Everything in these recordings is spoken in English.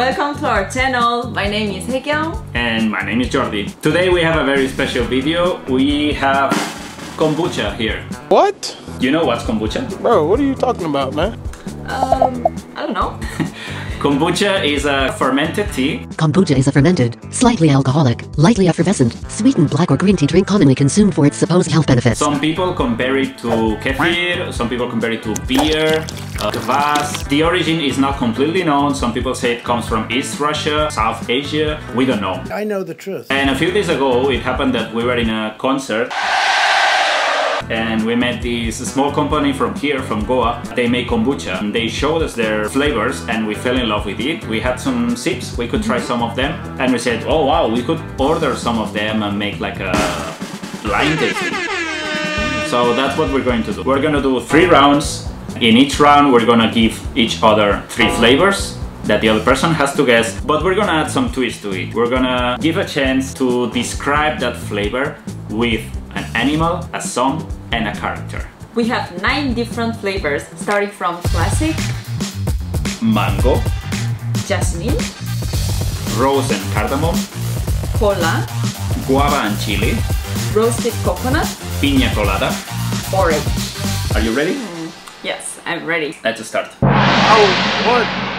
Welcome to our channel. My name is Hyekyong. And my name is Jordi. Today we have a very special video. We have kombucha here. What? You know what's kombucha? Bro, what are you talking about, man? Um, I don't know. Kombucha is a fermented tea. Kombucha is a fermented, slightly alcoholic, lightly effervescent, sweetened black or green tea drink commonly consumed for its supposed health benefits. Some people compare it to kefir, some people compare it to beer, uh, kvass. The origin is not completely known. Some people say it comes from East Russia, South Asia. We don't know. I know the truth. And a few days ago, it happened that we were in a concert and we met this small company from here, from Goa. They make kombucha. And they showed us their flavors and we fell in love with it. We had some sips, we could try some of them. And we said, oh wow, we could order some of them and make like a blind tasting. So that's what we're going to do. We're gonna do three rounds. In each round, we're gonna give each other three flavors that the other person has to guess, but we're gonna add some twist to it. We're gonna give a chance to describe that flavor with an animal, a song, and a character. We have nine different flavors, starting from classic, Mango, jasmine, rose and cardamom, cola, guava and chili, roasted coconut, piña colada. orange. Are you ready? Mm, yes, I'm ready. Let's start. Oh, what?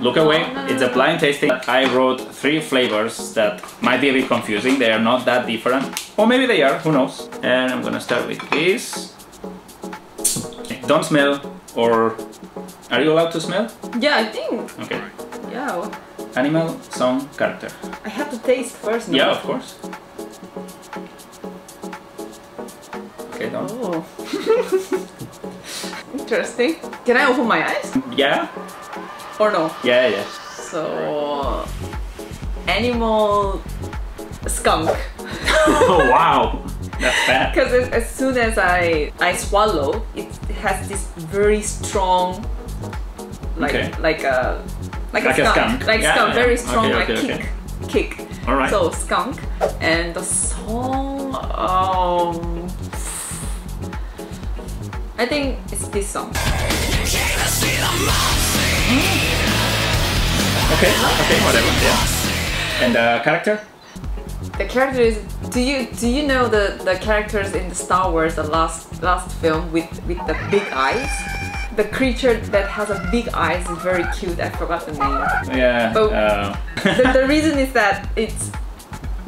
Look away, no, no, it's a blind tasting. I wrote three flavors that might be a bit confusing. They are not that different. Or maybe they are, who knows. And I'm gonna start with this. Don't smell, or are you allowed to smell? Yeah, I think. Okay. Yeah, Animal, song, character. I have to taste first. no? Yeah, of course. Okay, don't. Oh. Interesting. Can I open my eyes? Yeah? Or no? Yeah, yeah. So, animal skunk. oh, wow. That's bad. Because as, soon as I I swallow, it has this very strong, like Okay. like a like, Like a a skunk, skunk. like Yeah, skunk, yeah. very strong Okay, like okay, kick, kick. All right. So skunk, and the song, um, I think it's this song. Okay, okay, whatever, yeah. And uh, character? The character is. Do you do you know the the characters in the Star Wars the last last film with with the big eyes? The creature that has a big eyes is very cute. I forgot the name. Yeah. Oh. Uh, the, the reason is that it's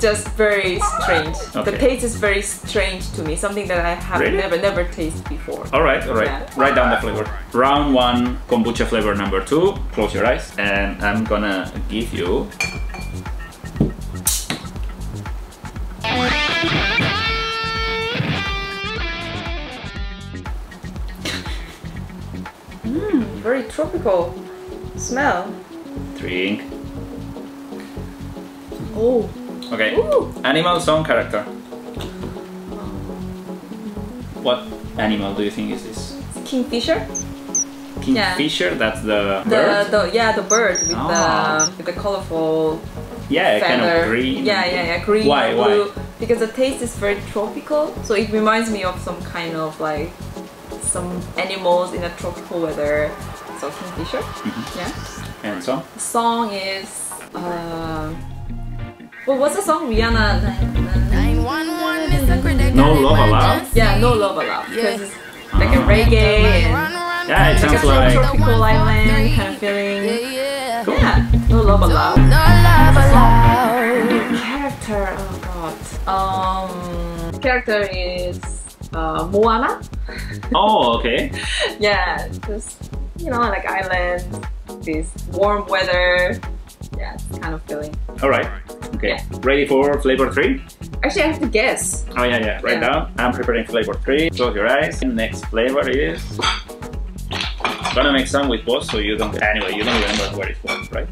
just very strange. The taste is very strange to me. Something that I have Really? never never tasted before. all right, all right. Yeah. Write down the flavor. Round one, kombucha flavor number two. Close your eyes, and I'm gonna give you. Mmm, Very tropical smell. Drink. Oh. Okay. Ooh. Animal, song, character. What animal do you think is this? Kingfisher. Yeah. Kingfisher. That's the, The, bird. the yeah the bird with Ah. the with the colorful yeah, kind of green. Yeah, yeah, yeah, green. Why, why? Because the taste is very tropical, so it reminds me of some kind of like some animals in a tropical weather. So kingfisher. Mm-hmm. Yeah. And song. The song is. Uh, well, what's the song? Rihanna. 911 is a critical No love allowed. Yeah, no love allowed. Because it's like a Ah. reggae and Yeah, it like sounds like. tropical island kind of feeling. Yeah, Yeah, no love allowed. no love allowed. Character, oh god. Um, character is uh, Moana. Oh, okay. Yeah, just you know, like island, this warm weather. Yeah, kind of feeling. All right. Okay. Yeah. Ready for flavor three? Actually, I have to guess. Oh yeah, yeah. Right Yeah. down. I'm preparing flavor three. Close your eyes. Next flavor is. Gonna make some with both, so you don't. Anyway, you don't remember where it was, right?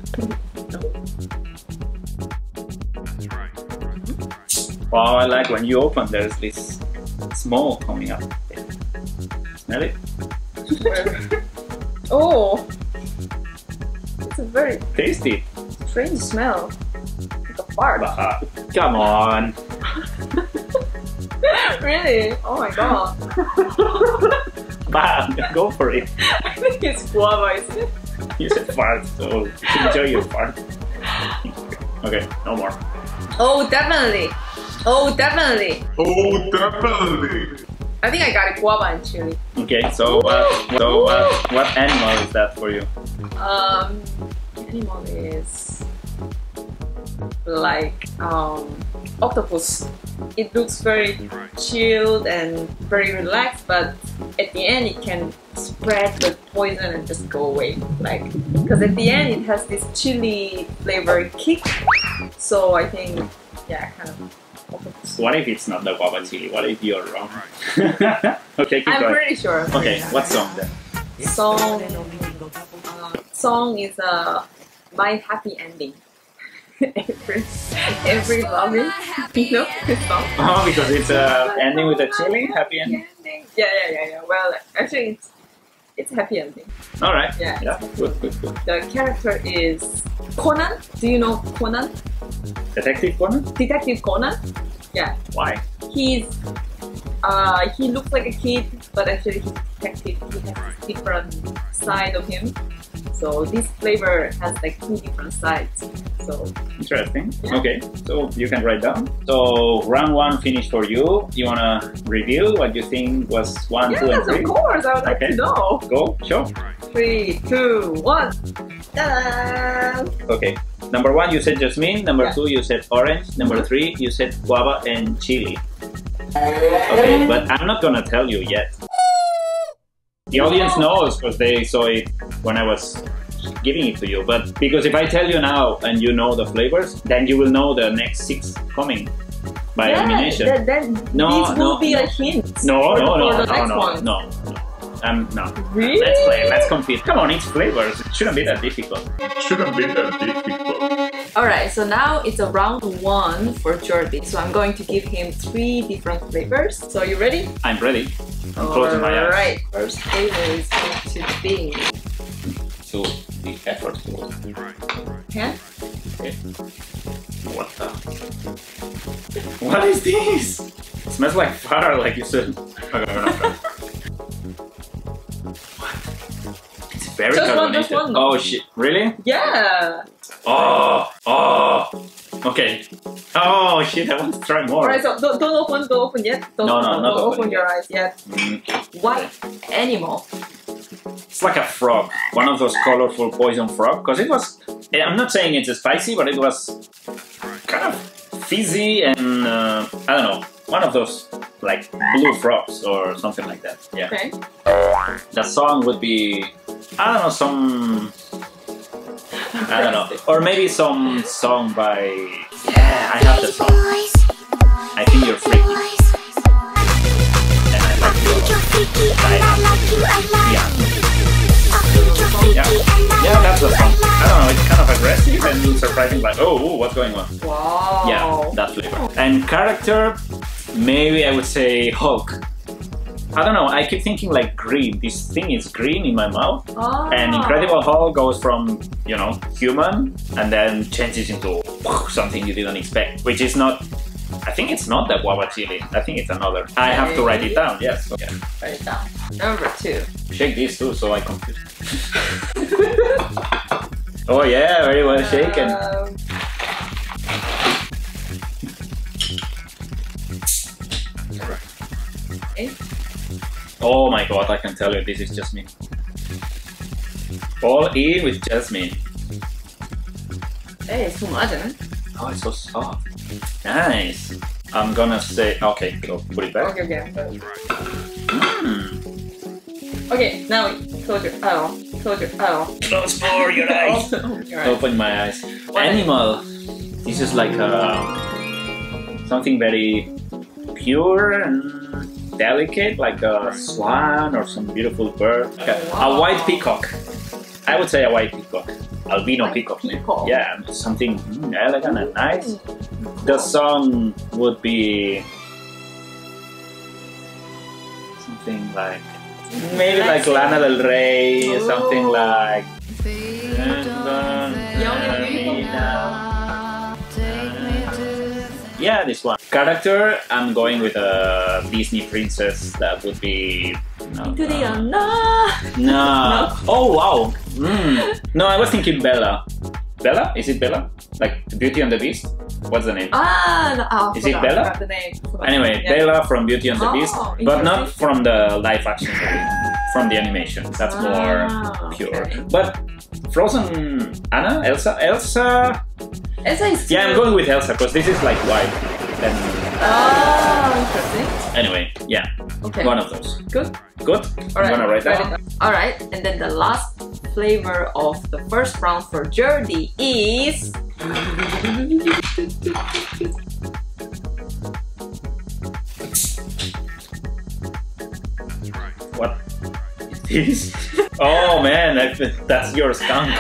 Wow, I like when you open. There's this smoke coming up. Smell it? Oh, it's a very Tasty. Strange smell. Like a fart. Bah, come on. really? Oh my god. Bah, go for it. I think it's guava, isn't it? you said fart, so enjoy your fart. okay, no more. Oh, definitely. Oh, definitely. Oh, definitely. I think I got it. Guava and chili. Okay, so what? So what? What animal is that for you? Um, animal is like um octopus. It looks very chilled and very relaxed, but at the end it can spread the poison and just go away. Like, because at the end it has this chili flavor kick. So I think, yeah, kind of octopus. What if it's not the guava chili? What if you're wrong? okay, keep I'm going. pretty sure. Okay, what song then? Song. Uh, song is uh, my happy ending. Every every loving, you know, this song. Oh, because it's uh, ending with a chili, happy ending. ending. Yeah, yeah, yeah, yeah. Well, actually, it's it's happy ending. All right. Yeah. Yeah. Good, good, good. The character is Conan. Do you know Conan? Detective Conan? Detective Conan. Yeah, Why? he's uh he looks like a kid, but actually he's a detective. He has this different side of him. So this flavor has like two different sides. So Interesting. Yeah. Okay, so you can write down. So round one finished for you. You wanna review what you think was one, two, and yes, three? of course, I would like Okay. to know. Go, show. Three, two, one. Ta-da! Okay. Number one, you said jasmine. Number Yeah. two, you said orange. Number mm-hmm. three, you said guava and chili. Okay, but I'm not gonna tell you yet. The audience knows because they saw it when I was giving it to you. But because if I tell you now and you know the flavors, then you will know the next six coming by yeah, elimination. Then, then No, this no, will be no. a hint. No, for, no, for no, the no, next no, one. no, no. Um, no. Really? Let's play. Let's compete. Come on, it's flavors. It shouldn't be that difficult. It Shouldn't be that difficult. Alright, so now it's a round one for Jordi. So I'm going to give him three different flavors. So are you ready? I'm ready. I'm closing my eyes. Alright, first flavor is going to be So the effort. yeah? Okay. What the? What is this? It smells like fire, like you said. Okay, we're. What? It's very Just one, carbonated. just one. Oh shit! Really? Yeah! Oh, oh. Okay. Oh shit! I want to try more. Alright, so don't, don't open, don't open yet. Don't, No, no, don't open open your eyes yet. Mm, What animal? It's like a frog, one of those colorful poison frog. Because it was, eh, I'm not saying it's spicy, but it was kind of fizzy and uh, I don't know, one of those like blue frogs or something like that. Yeah. Okay. The song would be, I don't know, some, I don't know, or maybe some song by. Yeah, I have the song. I think you're freaky, and I like you. I, Yeah. Yeah, yeah, that's the song. I don't know, it's kind of aggressive and surprising. Like, oh, what's going on? Wow. Yeah, that flavor. And character, maybe I would say Hulk. I don't know. I keep thinking like green. This thing is green in my mouth. Ah. And Incredible Hulk goes from, you know, human and then changes into something you didn't expect, which is not. I think it's not the guava chili. I think it's another. I have to write it down. Yes. Okay. Write it down. Number two. Shake this too, so I confuse. oh yeah, very well shaken. Um, Oh my god, I can tell you this is Jasmine. All in with Jasmine. Hey, it's too much, isn't? Oh, it's so soft. Nice. I'm gonna say, okay, go put it back. Okay, okay. Mm. Okay, now close your oh, close your oh. Close for your eyes. Open your eyes. Open my eyes. Animal. This is like a, something very pure and delicate, like a swan or some beautiful bird. Like a, a white peacock. I would say a white peacock. Albino peacock. peacock. Yeah, something mm, elegant and nice. The song would be something like maybe like Lana Del Rey, something like Young and beautiful now. yeah, this one. Character, I'm going with a Disney princess. That would be. No, To the unknown. no. Oh wow. Mm. No, I was thinking Bella. Bella? Is it Bella? Like Beauty and the Beast? What's the name? Ah, no, oh, Is it Bella? the name. Anyway, Yeah. Bella from Beauty and the Oh, Beast, but not from the live action movie, from the animation. That's more Ah, pure. okay. But Frozen, Anna, Elsa, Elsa. Elsa is Yeah, I'm going with Elsa because this is like white. And Oh, interesting. anyway, yeah, Okay. one of those. Good. Good. All right. I'm gonna write that. All right, and then the last flavor of the first round for Jordi is. What? This? oh man, I, that's your skunk.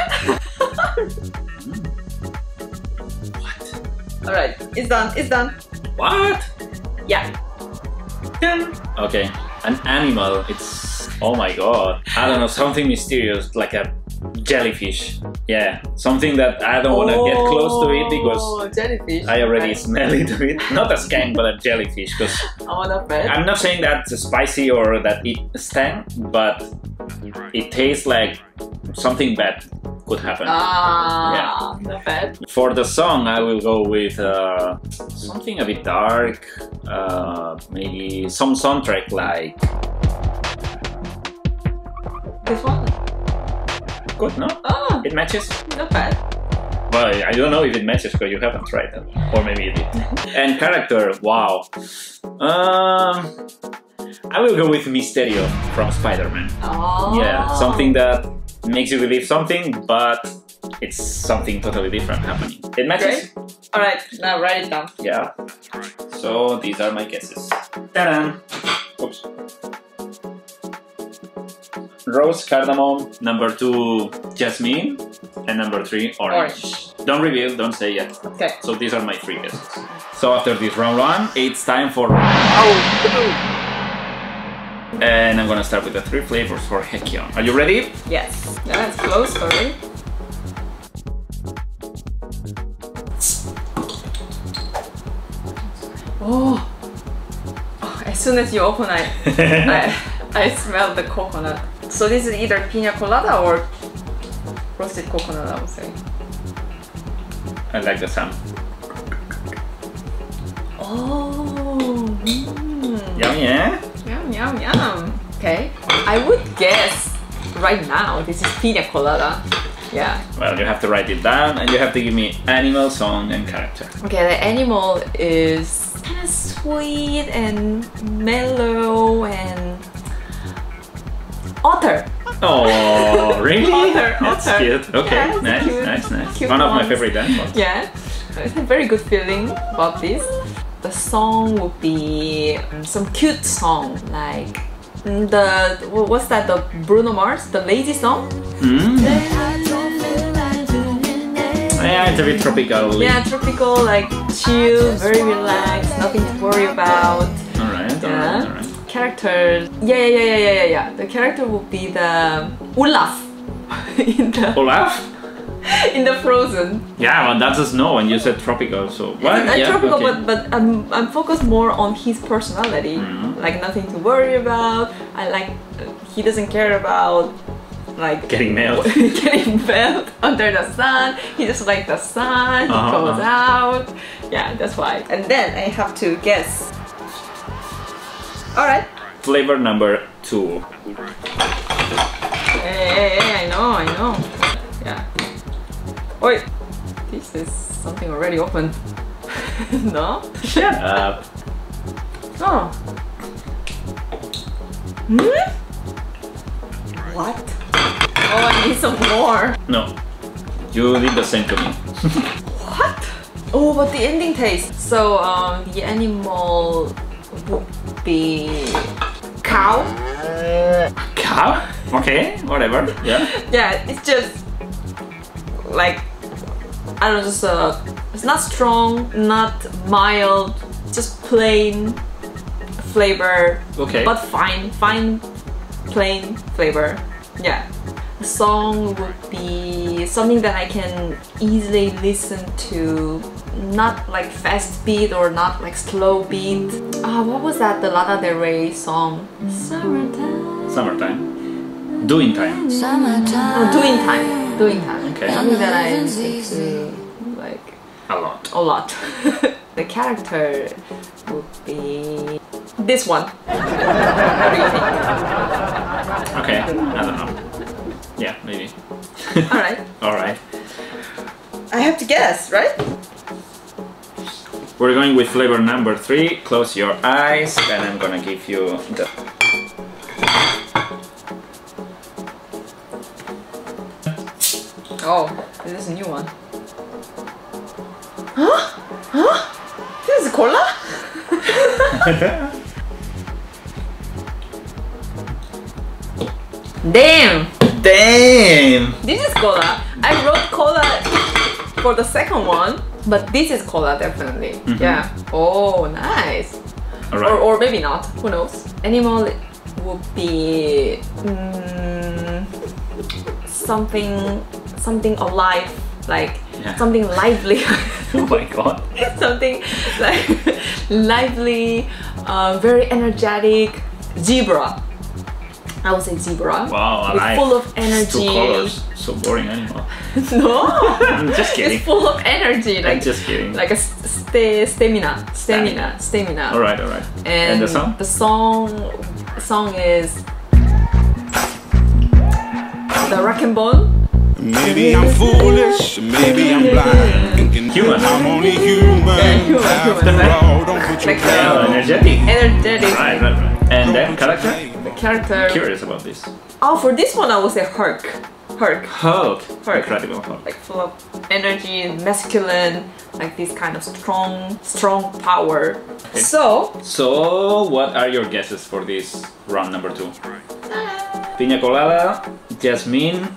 All right, it's done. It's done. What? Yeah. Okay, an animal. It's oh my god. I don't know something mysterious like a jellyfish. Yeah, something that I don't want to get close to it because Oh, jellyfish. I already smell it a bit. Not a skunk, but a jellyfish. Because I'm not saying that's spicy or that it stank, but it tastes like something bad could happen. Ah, not bad. For the song, I will go with uh, something a bit dark, uh, maybe some soundtrack like This one. good, no? Oh, It matches. not bad. Well, I don't know if it matches because you haven't tried it, or maybe it did. and character, wow. Um, I will go with Mysterio from Spider-Man. Oh. Yeah, something that makes you believe something, but it's something totally different happening. It matches. All right, now write it down. Yeah. So these are my guesses. Ta-da! Oops. Rose, cardamom. Number two, jasmine. And number three, orange. Orange. Don't reveal, don't say yet. Okay. So these are my three guesses. So after this round one, it's time for Oh. And I'm gonna start with the three flavors for Hyekyong. Are you ready? Yes. That's close already. Oh. Oh, As soon as you open, I, I, I smell the coconut. So this is either pina colada or roasted coconut, I would say. I like the sound. Oh. mm. Yummy, eh? Yum, yum, yum. Okay. I would guess right now this is pina colada. Yeah. Well, you have to write it down and you have to give me animal, song, and character. Okay, the animal is kind of sweet and mellow and otter. Oh, really? Otter, That's otter. cute. Okay, Yeah, nice, cute. nice, nice. Cute One of my favorite animals. Yeah, it's a very good feeling about this. The song would be um, some cute song like mm, the what's that? The Bruno Mars, the Lazy song. Mm. Yeah, it's a bit tropical. Yeah, tropical, like chill, very relaxed, nothing to worry about. Alright, alright, Yeah. alright. Character. Yeah, yeah, yeah, yeah, yeah, yeah, yeah. The character would be the Olaf in the Olaf? in the Frozen. Yeah, well, that's a snow and you said tropical, so what? Uh, yeah, tropical, okay. but but I'm I'm focused more on his personality. Mhm. Like nothing to worry about. I like he doesn't care about like Getting mailed. getting felt under the sun. He just like the sun. He Uh-huh, goes uh-huh. out. Yeah, that's why. And then I have to guess. All right. Flavor number two. Hey, hey, hey, I know, I know. Yeah. Wait. This is something already open. no? Shut up. Oh. Hmm? What? Oh, I need some more. No. You did the same to me. What? Oh, but the ending taste. So, um, the animal would be cow. Cow? Okay, whatever. Yeah. Yeah, it's just like I don't know, just uh, it's not strong, not mild, just plain flavor, Okay. but fine, fine, plain flavor. Yeah, The song would be something that I can easily listen to, not like fast beat or not like slow beat. Ah, what was that? The Lana Del Rey song. Summertime. Summertime. Doing time. Oh, doing time. Doing time. Okay. Something that I listen to like A lot. a lot. the character would be this one. What do you think? Okay, I don't know. Yeah, maybe. Alright. Alright. I have to guess, right? We're going with flavor number three. Close your eyes, and I'm gonna give you the. Oh, this is a new one. Huh? Huh? This is cola? Damn! Damn! This is cola. I wrote cola for the second one, but this is cola definitely. Yeah. Oh, nice. Alright. Or, or maybe not. Who knows? Animal would be mm, something something alive, like Yeah. something lively. oh my god. something like lively, uh, very energetic. Zebra. I would say zebra. Wow, alive. full of It's Two energy. colors. So boring animal. no. I'm just kidding. It's full of energy, like I'm just kidding. like a st- stamina, stamina, stamina. Alright, alright. And, the song? The song, song is the Rag'n'Bone. Maybe I'm foolish, maybe I'm blind. Thinking Human. I'm only human. human, After human. all, don't put your Like Yeah, the energetic. energetic Right, right, right. And then character? the character. Curious about this. Oh, for this one, I would say Hulk. Hulk. Hulk. Hulk. Incredible Hulk. Like full of energy, masculine, like this kind of strong, strong power. So, So, what are your guesses for this round number two? Uh, Piña colada, jasmine,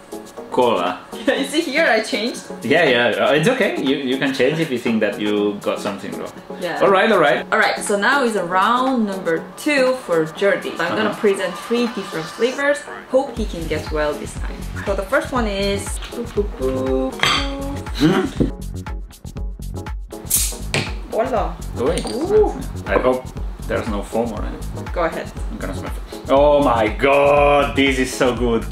cola. you see here, I changed. Yeah, yeah, uh, it's okay. You, you can change if you think that you got something wrong. Yeah. Alright, alright. Alright, so now is a round number two for Jordi. So I'm gonna Uh-huh. present three different flavors. Hope he can get well this time. So the first one is. Voila. Wait, I hope there's no foam or anything. Go ahead. I'm gonna smell it. Oh my god, this is so good.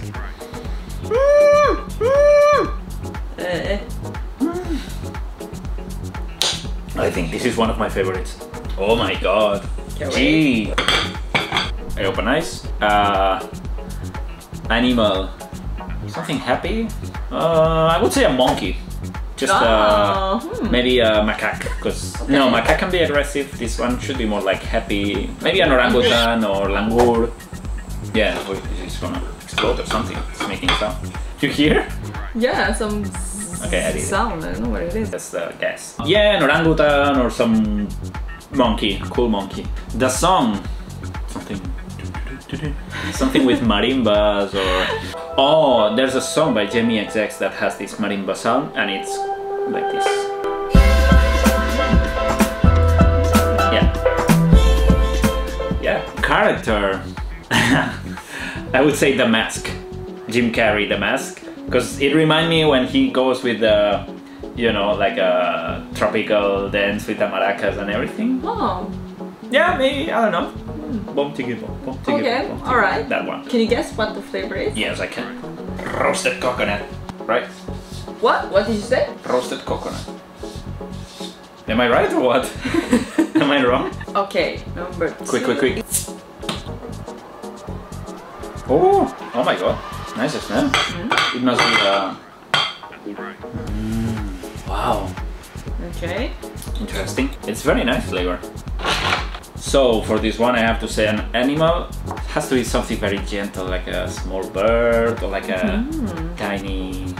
I think this is one of my favorites. Oh my god. Can't Gee. I open eyes. Uh, animal. Something happy? Uh, I would say a monkey. Just uh, Oh, hmm. maybe a macaque. Because no, macaque can be aggressive. This one should be more like happy. Maybe an orangutan or langur. Yeah, it's gonna explode or something. It's making sound. You hear? yeah, some Okay, I it. sound. I don't know what it is. That's the guess. Yeah, an orangutan or some monkey, cool monkey. The song, something, something with marimbas or. Oh, there's a song by Jamie XX that has this marimba sound and it's like this. Yeah. Yeah. Character. I would say the mask. Jim Carrey, the mask, because it reminds me when he goes with the, you know, like a tropical dance with the maracas and everything. Oh, Yeah, maybe I don't know. Hmm. Bom tiki bom, bom tiki okay, bom, alright. That one. Can you guess what the flavor is? Yes, I can. Roasted coconut, right? What? What did you say? Roasted coconut. Am I right or what? Am I wrong? Okay, number two. Quick, quick, quick. Oh, oh my god. Nice smell. It must be uh Mm, wow. Okay. Interesting. It's very nice flavor. So for this one I have to say an animal has to be something very gentle like a small bird or like a tiny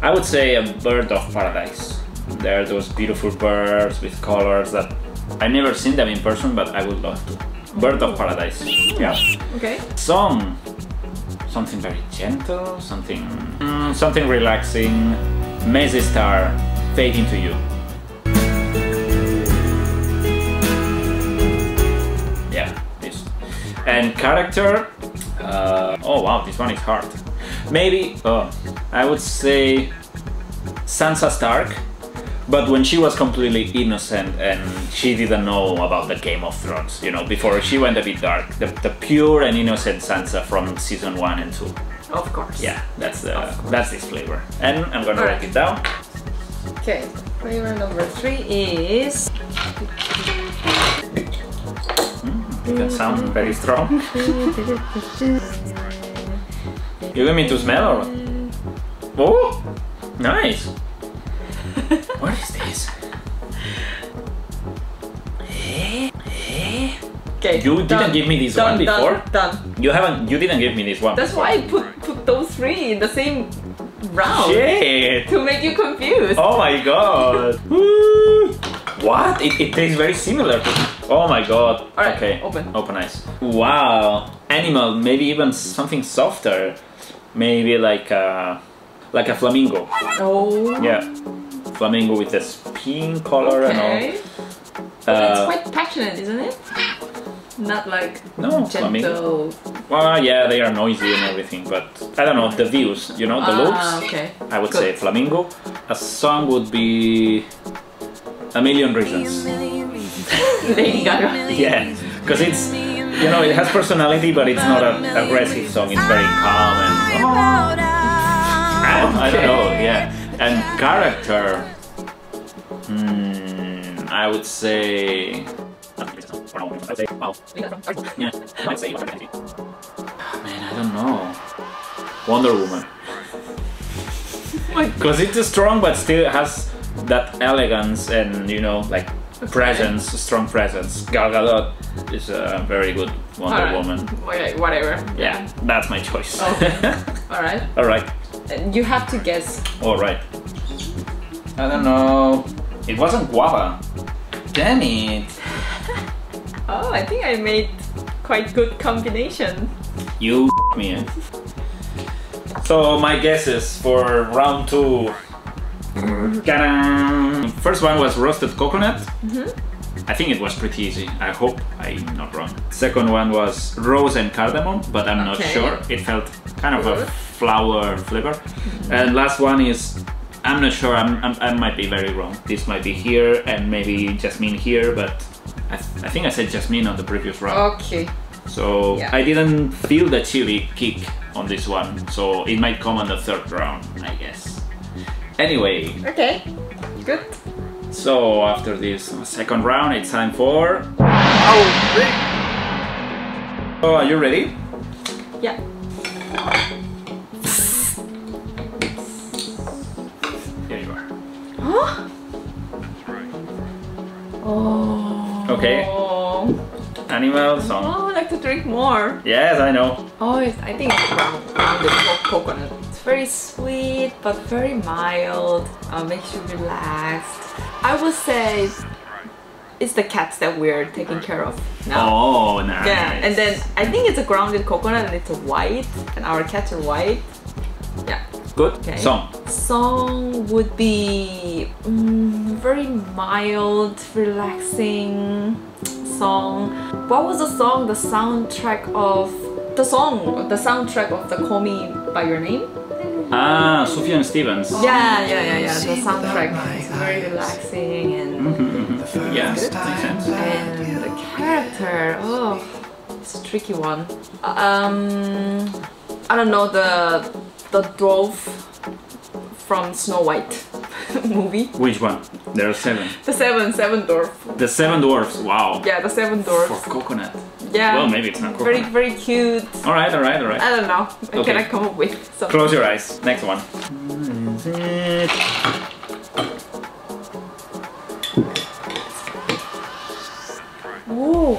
I would say a bird of paradise. There are those beautiful birds with colors that I've never seen them in person but I would love to. Bird of paradise. Yeah. Okay. Song. Something very gentle, something mm, something relaxing. Mazzy Star, Fade into You. Yeah, this. And character. Uh, oh wow, this one is hard. Maybe, oh, I would say Sansa Stark, but when she was completely innocent and she didn't know about the Game of Thrones, you know, before she went a bit dark, the, the pure and innocent Sansa from season one and two. Of course. Yeah, that's the that's this flavor, and I'm gonna write it down. Okay. Flavor number three is mm, It can sound very strong. you want me to smell or? Oh, nice. What is this? eh? Eh? okay. You didn't give me this done, one before. Done, done. You haven't. You didn't give me this one. That's before. why I put put those three in the same round Shit. to make you confused. Oh my god. What? It, it tastes very similar. Oh my god. Okay. open. Open eyes. Wow. Animal. Maybe even something softer. Maybe like a like a flamingo. Oh. Yeah. Flamingo with this pink color and all. Okay. Uh, it's quite passionate, isn't it? Not like No, gentle. well, yeah, they are noisy and everything, but I don't know the views. You know the Ah, looks. okay. I would Good. say flamingo. A song would be a million reasons. Lady Gaga. Yeah, because it's you know it has personality, but it's not an aggressive song. It's very calm and I, I don't know. Yeah, and character. Hmm, I would say. Yeah, I'd say Man, I don't know. Wonder Woman. Because it's strong, but still has that elegance and you know, like presence, strong presence. Gal Gadot is a very good Wonder Alright. Woman. Okay, whatever. Yeah, that's my choice. Okay. All right. All right, You have to guess. all right. I don't know. It wasn't guava. Damn it! Oh, I think I made quite good combination. You me. So my guesses for round two. First one was roasted coconut. Mm-hmm. I think it was pretty easy. I hope I'm not wrong. Second one was rose and cardamom, but I'm not sure. It felt kind of a flower flavor. And last one is I'm not sure. I'm, I'm, I might be very wrong. This might be here and maybe jasmine here, but I, th- I think I said jasmine on the previous round. Okay. So Yeah. I didn't feel the chili kick on this one, so it might come on the third round, I guess. Anyway, Okay. Good. so after this second round, it's time for. Oh, are you ready? Yeah. Okay. Oh, Animal song. I like to drink more. Yes, I know. Oh, it's, I think it's round, rounded co- coconut. It's very sweet, but very mild. Uh, makes you relaxed. I would say it's the cats that we're taking care of now. Oh, nice. Yeah, and then I think it's a grounded coconut and it's a white, and our cats are white. Yeah. Good Okay. song. Song would be mm, very mild, relaxing song. What was the song? The soundtrack of the song, the soundtrack of the Call Me by Your Name. Ah, Sufjan Stevens. Yeah, yeah, yeah, yeah. The soundtrack is very relaxing and Yes, makes sense. and the character. Oh, it's a tricky one. Um, I don't know the the dwarf from Snow White movie. Which one? There are seven. The seven, seven dwarf. The seven dwarfs. Wow. Yeah, the seven dwarfs. For coconut. Yeah. Well, maybe it's not Very, coconut. very very cute. All right, all right, all right. I don't know. I Okay. cannot come up with something. Close your eyes. Next one. Ooh.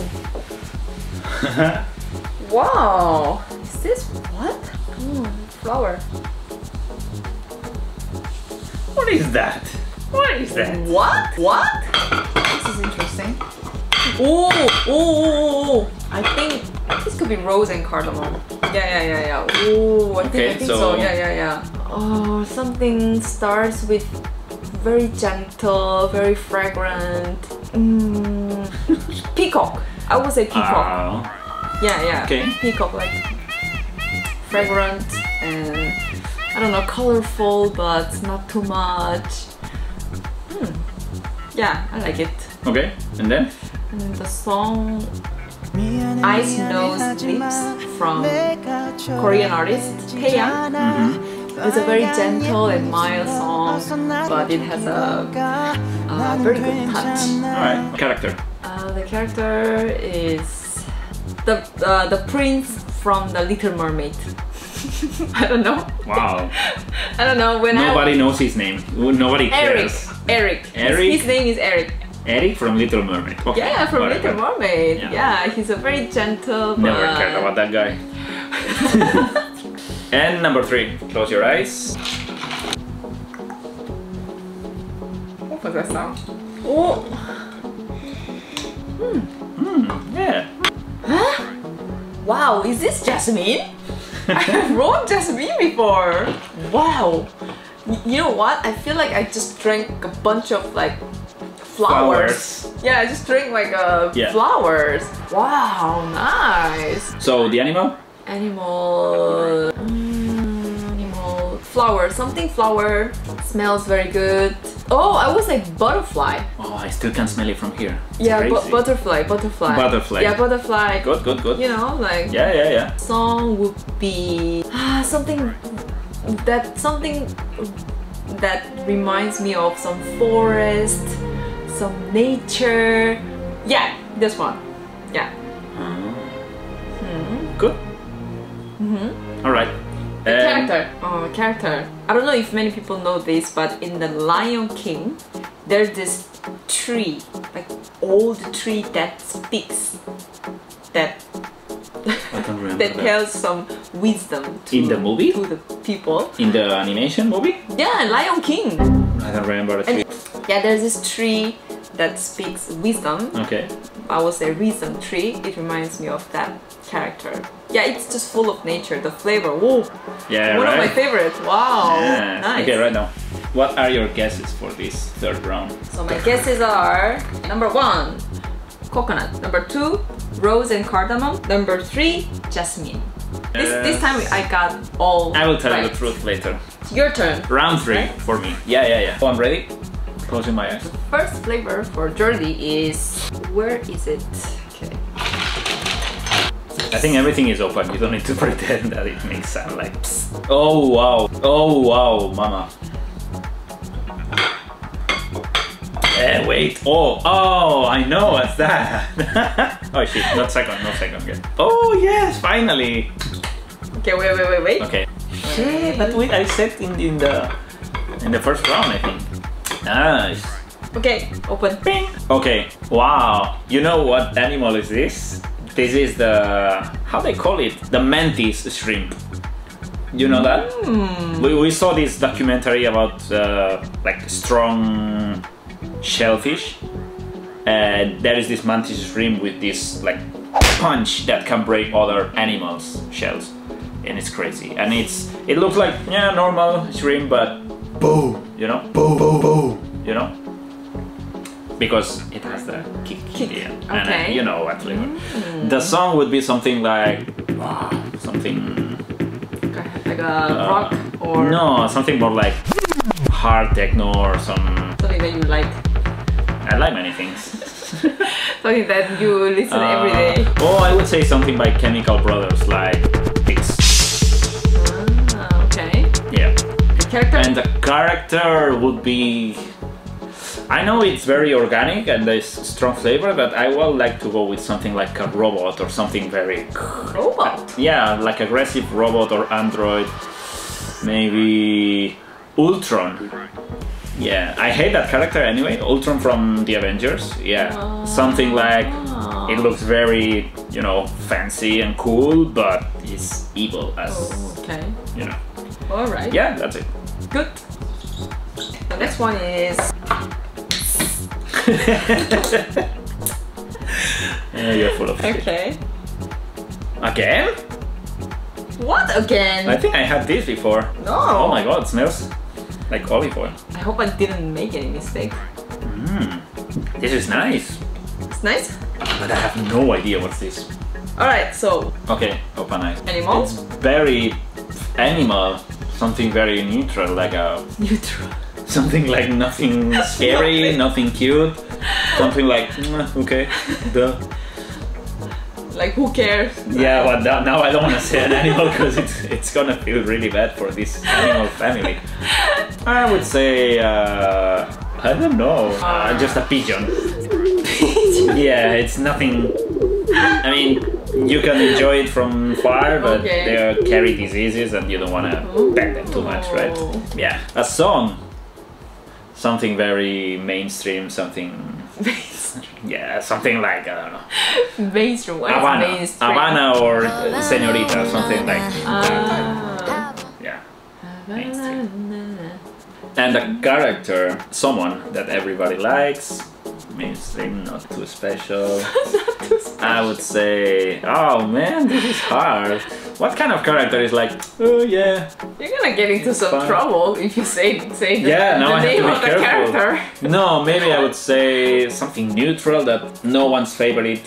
wow. That? What is that? What? What? This is interesting. Ooh, ooh, ooh, ooh. I think this could be rose and cardamom. Yeah, yeah, yeah, yeah. Ooh, I think, Okay, I think so. so- Yeah, yeah, yeah. Oh, something starts with very gentle, very fragrant. Mm, peacock. I would say peacock. Ah, yeah, yeah. okay. Peacock, like fragrant and I don't know, colorful, but not too much. Hmm. Yeah, I like it. Okay, and then? And then the song Eyes, Nose, Lips from Korean artist Taeyang. It's a very gentle and mild song, but it has a, a very good touch. Alright, character. Uh, the character is the uh, the prince from the Little Mermaid. I don't know. Wow. I don't know when Nobody knows his name. Nobody I Eric. cares. Eric. His- Eric? His, name is Eric. Eric from Little Mermaid. Okay, Yeah, from got it, Little. Mermaid. Yeah. Yeah. he's a very gentle. Never cared about that guy. and number three, close your eyes. What was that sound? Oh, Hmm. Hmm. Yeah. Huh? wow! Is this Jasmine? I wrote Jasmine before. Wow. You know what? I feel like I just drank a bunch of like flowers. Yeah, I just drank like uh, Yeah. flowers. Wow, nice. So the animal? Animal. mm, animal. Flower. Something flower. Smells very good. Oh, I was like butterfly. Oh, I still can smell it from here. It's Yeah, bu- butterfly. Butterfly. Butterfly. Yeah, butterfly. Good, good, good. You know, like Yeah, yeah, yeah. song would be ah, something that something that reminds me of some forest, some nature. Yeah, this one. Yeah. Hmm. Good. Mm-hmm. All right. And- um, character. Oh, character. I don't know if many people know this, but in the Lion King, there's this tree, like old tree that speaks, that that tells some wisdom to, In the movie? to the people. In the animation movie? Yeah, Lion King. I don't remember the And tree. yeah, there's this tree that speaks wisdom. Okay. I would say wisdom tree. It reminds me of that character. Yeah, it's just full of nature. The flavor. Whoa. Yeah, One of my favorites. Wow. Yeah. Nice. Okay, right now. What are your guesses for this third round? So my guesses are number one, coconut. Number two, rose and cardamom. Number three, jasmine. This, this time I got all. I will tell you the truth later. Your turn. Round three Right? for me. Yeah, yeah, yeah. Oh, I'm ready. Closing my eyes. First flavor for Jordi is where is it? Okay. I think everything is open. You don't need to pretend that it makes sound like. psst. Oh wow! Oh wow, mama. Eh, wait. Oh, oh, I know what's that. oh shit! Not second. Not second. Yet. Oh yes, finally. Okay, wait, wait, wait, wait. Okay. Shit, but wait, I said in, in the in the first round, I think. Nice. Okay, open. Bing. Okay. Wow. You know what animal is this? This is the how they call it the mantis shrimp. You know that? We, we saw this documentary about uh, like strong shellfish. And there is this mantis shrimp with this like punch that can break other animals' shells, and it's crazy. And it's it looks like yeah normal shrimp, but boom, you know, boom, boom, boom, you know, because it has the kick, Kick, yeah. and uh, okay. you know what flavor. The song would be something like ah, something Like a rock or no, something more like hard techno or some. something that you like. I like many things. Something that you listen Uh, every day. Oh, I would say something by Chemical Brothers, like this. Ah, okay. Yeah. The character. And the character would be. I know it's very organic and there's strong flavor, but I would like to go with something like a robot or something very. robot. Yeah, like aggressive robot or android. Maybe Ultron. Yeah, I hate that character anyway. Ultron from the Avengers. Yeah, something like it looks very, you know, fancy and cool, but it's evil as okay. you know. All right. Yeah, that's it. Good. The next one is Yeah, you're full of shit. okay. Again? What again? I think I had this before. no. Oh my god, it smells like olive oil. I hope I didn't make any mistake. Mm. This is nice, It's nice. but I have no idea what's this. All right. So Okay, open eyes. Animal? It's very animal something very neutral, like a Neutral. Something like nothing scary, nothing cute, something like "Mm, okay, duh. Like who cares? Yeah, but now, now I don't want to say an animal because it's it's gonna feel really bad for this animal family. I would say uh, I don't know, uh, just a pigeon. yeah, it's nothing. I mean, you can enjoy it from far, but Okay. they carry diseases and you don't want to pet them too much, right? Oh. Yeah, a song, something very mainstream, something. Yeah, something like I don't know. mainstream. What Havana, mainstream? Havana or Senorita, something like that. Ah. Yeah, mainstream. And a character, someone that everybody likes, mainstream, not too special. not too special. I would say, oh man, this is hard. What kind of character is like, oh yeah, You're gonna get into some Fine. trouble if you say say the, Yeah, now the name to be of the careful. character. No, maybe I would say something neutral that no one's favorite.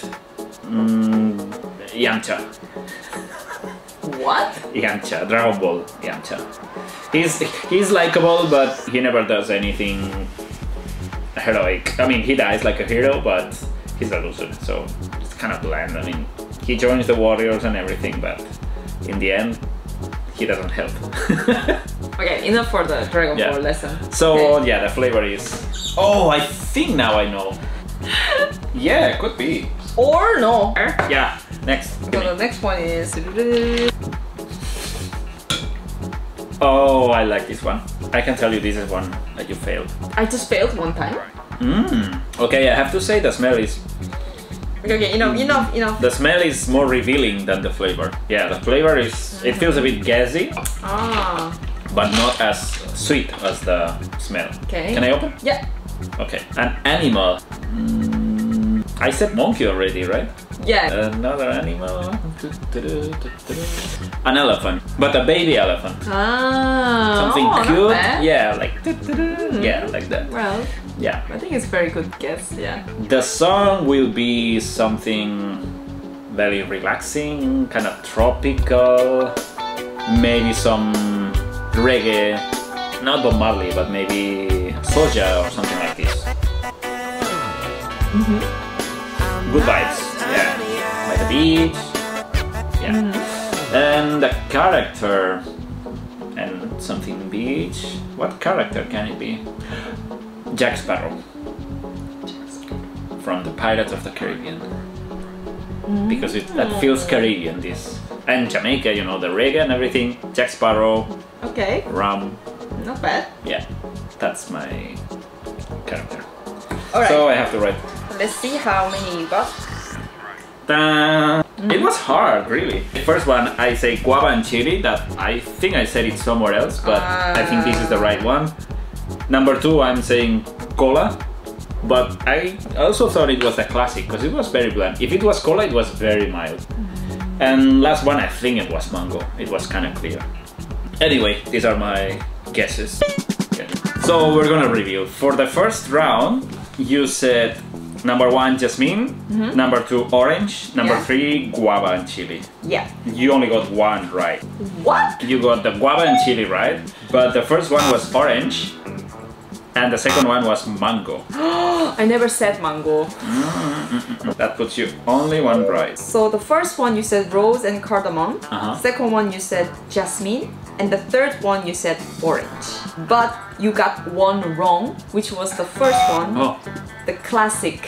Mm, Yamcha. What? Yamcha, Dragon Ball Yamcha. He's he's likable, but he never does anything heroic. I mean, he dies like a hero, but he's a loser, so it's kind of bland. I mean, he joins the warriors and everything, but in the end, he doesn't help. Okay, enough for the Dragon Yeah. Ball lesson. so Okay. yeah, the flavor is. Oh, I think now I know. Yeah, could be. Or no. Yeah, next. So the next one is Oh, I like this one. I can tell you this is one that you failed. I just failed one time. Mmm. Okay, I have to say the smell is Okay, okay, enough, enough, enough. the smell is more revealing than the flavor. Yeah, the flavor is it feels a bit gassy, Ah, but not as sweet as the smell. Okay. Can I open? yeah, Okay. An animal. Mm, I said monkey already, right? Yeah. Another animal. An elephant, but a baby elephant. ah, Something oh, cute. Yeah, like yeah, like that. Well, Yeah. I think it's very good guess. Yeah. The song will be something very relaxing, kind of tropical, maybe some reggae, not Bob Marley, but maybe Soja or something like this. Good vibes, yeah. By the beach, yeah. Hmm. And the character, and something beach. What character can it be? Jack Sparrow from the Pirates of the Caribbean. Hmm. Because it that feels Caribbean this. And Jamaica, you know, the reggae and everything. Jack Sparrow, Okay, rum. not bad. Yeah, that's my character. All right. So I have to write. Let's see how many you got. It was hard, really. The first one, I say guava and chili. That I think I said it somewhere else, but I think this is the right one. Number two, I'm saying cola, but I also thought it was a classic because it was very bland. If it was cola, it was very mild. And last one, I think it was mango. It was kind of clear. Anyway, these are my guesses. Okay. So we're gonna review. For the first round, you said number one, jasmine. Number two, orange. Number Yeah. three, guava and chili. Yeah. You only got one right. What? You got the guava and chili right, but the first one was orange, and the second one was mango. I never said mango. That puts you only one right. So the first one you said rose and cardamom. Uh-huh. Second one you said jasmine. And the third one you said orange. But you got one wrong, which was the first one, Oh, the classic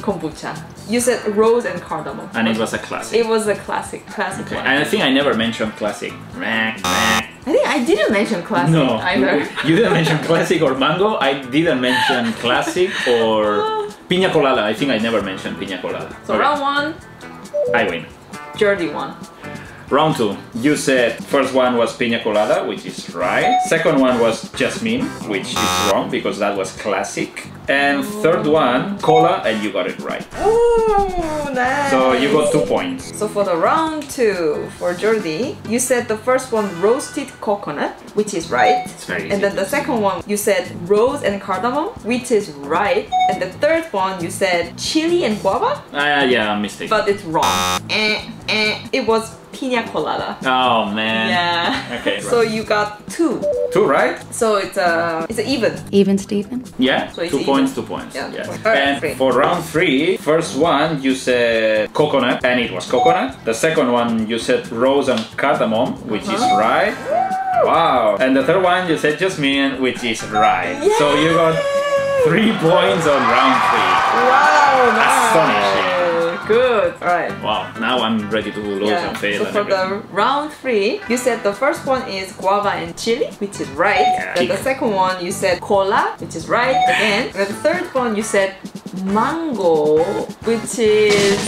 kombucha. You said rose and cardamom. and it was a classic. It was a classic, classic Okay, one. and I think I never mentioned classic. I think I didn't mention classic No, either. you didn't mention classic or mango. I didn't mention classic or piña colada. I think I never mentioned piña colada. So Okay, round one, I win. Jordi won. Round two, you said first one was piña colada, which is right. Second one was jasmine, which is wrong because that was classic. And third one, cola, and you got it right. Ooh, nice. So you got two points. So for the round two, for Jordi, you said the first one roasted coconut, which is right. It's very And then the second one, you said rose and cardamom, which is right. And the third one, you said chili and guava, Uh, yeah, mistake. but it's wrong. Eh, eh. It was pina colada. oh man. Yeah. Okay. So you got two. Two, right? So it's a it's an even. Even Steven? Yeah. So it's two even. points, two points. Yeah, two Yeah. points. And three. for round three, first one you said coconut, and it was coconut. The second one you said rose and cardamom, which is Uh-huh. right. Wow. And the third one you said jasmine, which is right. So you got three points on round three. Wow, Astonishing. Good. All right. Wow. Now I'm ready to lose Yeah. and fail. So for everything. the round three, you said the first one is guava and chili, which is right. Yeah. Then the second one you said cola, which is right again. And the third one you said mango, which is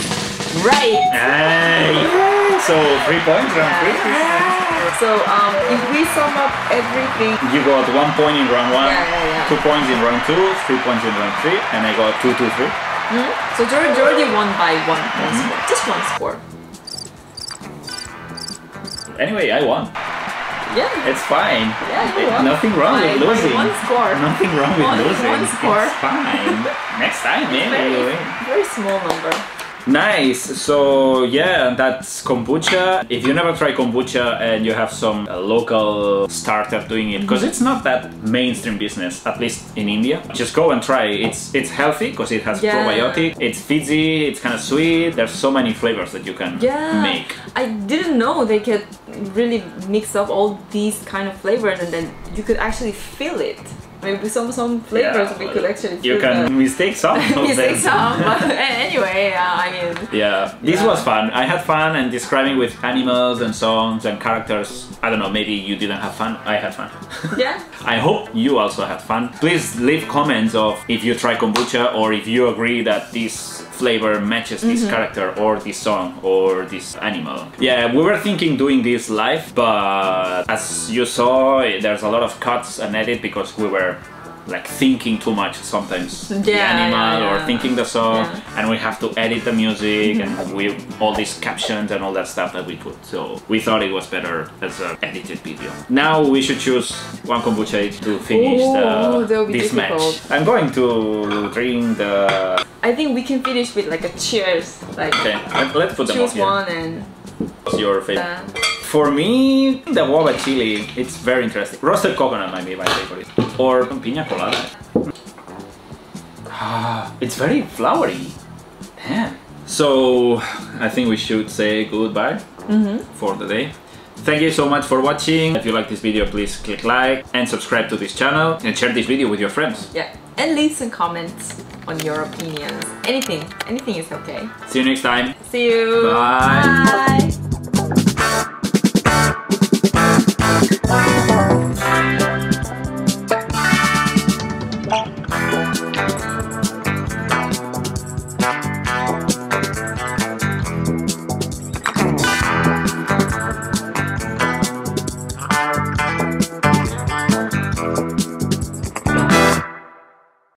right. Hey. So three points round three. So um, if we sum up everything, You got one point in round one, Yeah, yeah, yeah. two points in round two, three points in round three, and I got two, two, three. So Jordi, won by one, one Mm-hmm. score, just one score. Anyway, I won. Yeah. It's fine. Yeah, you won. Nothing wrong By- with losing. one score. Nothing wrong with One- losing. one score. It's fine. Next time, maybe. Very, very small number. Nice. So yeah, that's kombucha. If you never try kombucha and you have some uh, local startup doing it, because it's not that mainstream business, at least in India, just go and try. It's it's healthy because it has Yeah. probiotic. It's fizzy. It's kind of sweet. There's so many flavors that you can Yeah. make. I didn't know they could really mix up all these kind of flavors and then you could actually feel it. Maybe some some flavors we could actually You can mistake some. the of you say them. some, but anyway, uh, I mean Yeah, this Yeah. was fun. I had fun and describing with animals and songs and characters. I don't know, maybe you didn't have fun. I had fun. yeah. I hope you also had fun. Please leave comments of if you try kombucha or if you agree that this flavor matches this Mm-hmm. character or this song or this animal. Yeah, we were thinking doing this live, but as you saw, there's a lot of cuts and edit because we were like thinking too much sometimes yeah, the Yeah, animal yeah, or thinking the song Yeah. Mm-hmm. and we have to edit the music and we all these captions and all that stuff that we put so we thought it was better as an edited video now we should choose one kombucha to finish Ooh, the this match i'm going to drink the I think we can finish with like a cheers. Like okay let, let's put them choose up here one and what's your favorite uh, for me the guava chili it's very interesting roasted coconut might be my favorite or pina colada Ah, it's very flowery. Damn. So I think we should say goodbye for the day. Thank you so much for watching. If you like this video, please click like and subscribe to this channel and share this video with your friends. yeah. And leave some comments on your opinions. Anything. Anything is okay. See you next time. See you. Bye. Bye.